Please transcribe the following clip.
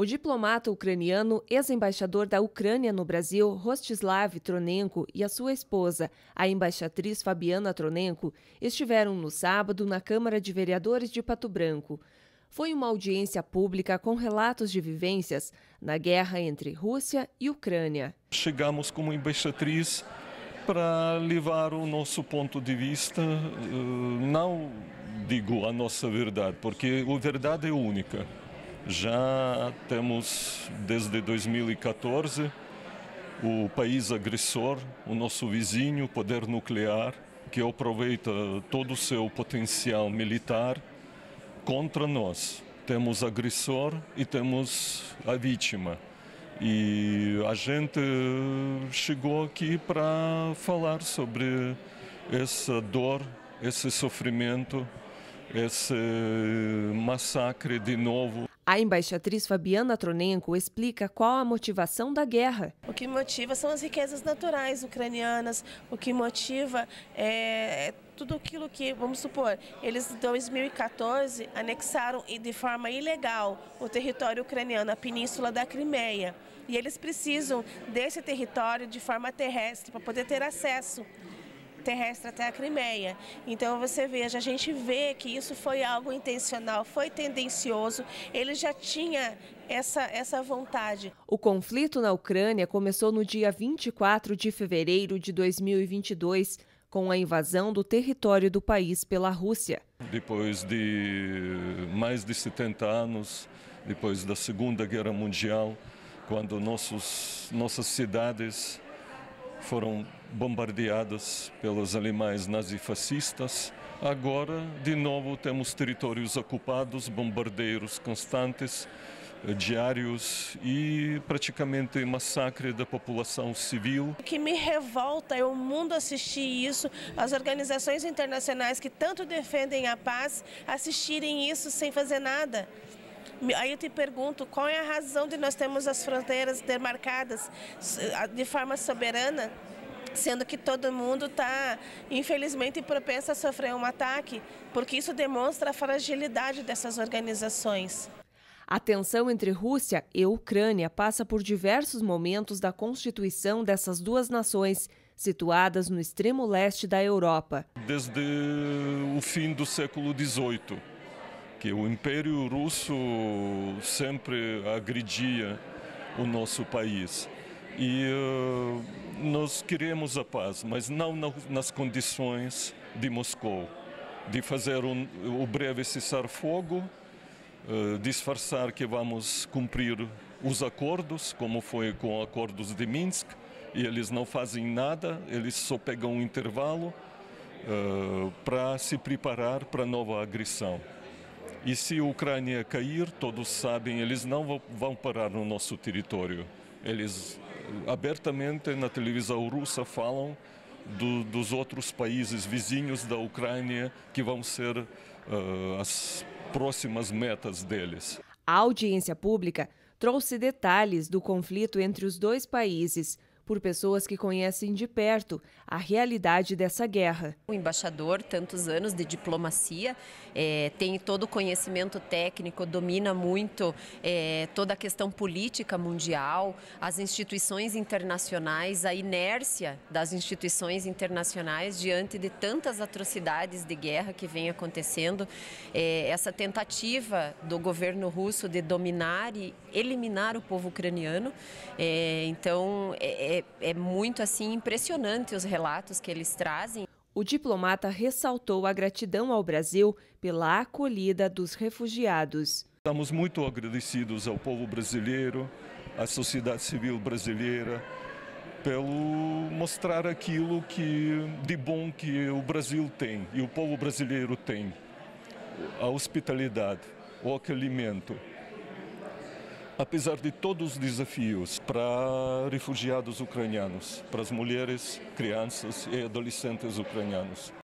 O diplomata ucraniano, ex-embaixador da Ucrânia no Brasil, Rostislav Tronenko, e a sua esposa, a embaixatriz Fabiana Tronenko, estiveram no sábado na Câmara de Vereadores de Pato Branco. Foi uma audiência pública com relatos de vivências na guerra entre Rússia e Ucrânia. Chegamos como embaixatriz para levar o nosso ponto de vista, eh, não digo a nossa verdade, porque a verdade é única já temos desde 2014 o país agressor, o nosso vizinho, poder nuclear, que aproveita todo o seu potencial militar contra nós. Temos agressor e temos a vítima. E a gente chegou aqui para falar sobre essa dor, esse sofrimento, esse massacre de novo. A embaixatriz Fabiana Tronenko explica qual a motivação da guerra. O que motiva são as riquezas naturais ucranianas, o que motiva é, é tudo aquilo que, vamos supor, eles em 2014 anexaram de forma ilegal o território ucraniano, a península da Crimeia. E eles precisam desse território de forma terrestre para poder ter acesso terrestre até a Crimeia. Então você veja, a gente vê que isso foi algo intencional, foi tendencioso, ele já tinha essa, essa vontade. O conflito na Ucrânia começou no dia 24 de fevereiro de 2022, com a invasão do território do país pela Rússia. Depois de mais de 70 anos, depois da Segunda Guerra Mundial, quando nossos, nossas cidades foram bombardeadas pelos alemães nazifascistas. Agora, de novo, temos territórios ocupados, bombardeiros constantes, eh, diários e praticamente massacre da população civil. O que me revolta é o mundo assistir isso, as organizações internacionais que tanto defendem a paz assistirem isso sem fazer nada. Aí eu te pergunto, qual é a razão de nós termos as fronteiras demarcadas de forma soberana? Sendo que todo mundo está, infelizmente, propenso a sofrer um ataque, porque isso demonstra a fragilidade dessas organizações. A tensão entre Rússia e Ucrânia passa por diversos momentos da constituição dessas duas nações, situadas no extremo leste da Europa. Desde o fim do século XVIII que o Império Russo sempre agredia o nosso país. E uh, nós queremos a paz, mas não nas condições de Moscou, de fazer um, o breve cessar-fogo, uh, disfarçar que vamos cumprir os acordos, como foi com acordos de Minsk, e eles não fazem nada, eles só pegam um intervalo uh, para se preparar para nova agressão. E se a Ucrânia cair, todos sabem, eles não vão parar no nosso território. Eles abertamente na televisão russa falam do, dos outros países vizinhos da Ucrânia que vão ser uh, as próximas metas deles. A audiência pública trouxe detalhes do conflito entre os dois países por pessoas que conhecem de perto a realidade dessa guerra. O embaixador, tantos anos de diplomacia, é, tem todo o conhecimento técnico, domina muito é, toda a questão política mundial, as instituições internacionais, a inércia das instituições internacionais diante de tantas atrocidades de guerra que vem acontecendo, é, essa tentativa do governo russo de dominar e eliminar o povo ucraniano. Então, é, é é, muito assim impressionante os relatos que eles trazem. O diplomata ressaltou a gratidão ao Brasil pela acolhida dos refugiados. Estamos muito agradecidos ao povo brasileiro, à sociedade civil brasileira, pelo mostrar aquilo que de bom que o Brasil tem e o povo brasileiro tem, a hospitalidade, o acolhimento apesar de todos os desafios para refugiados ucranianos, para as mulheres, crianças e adolescentes ucranianos.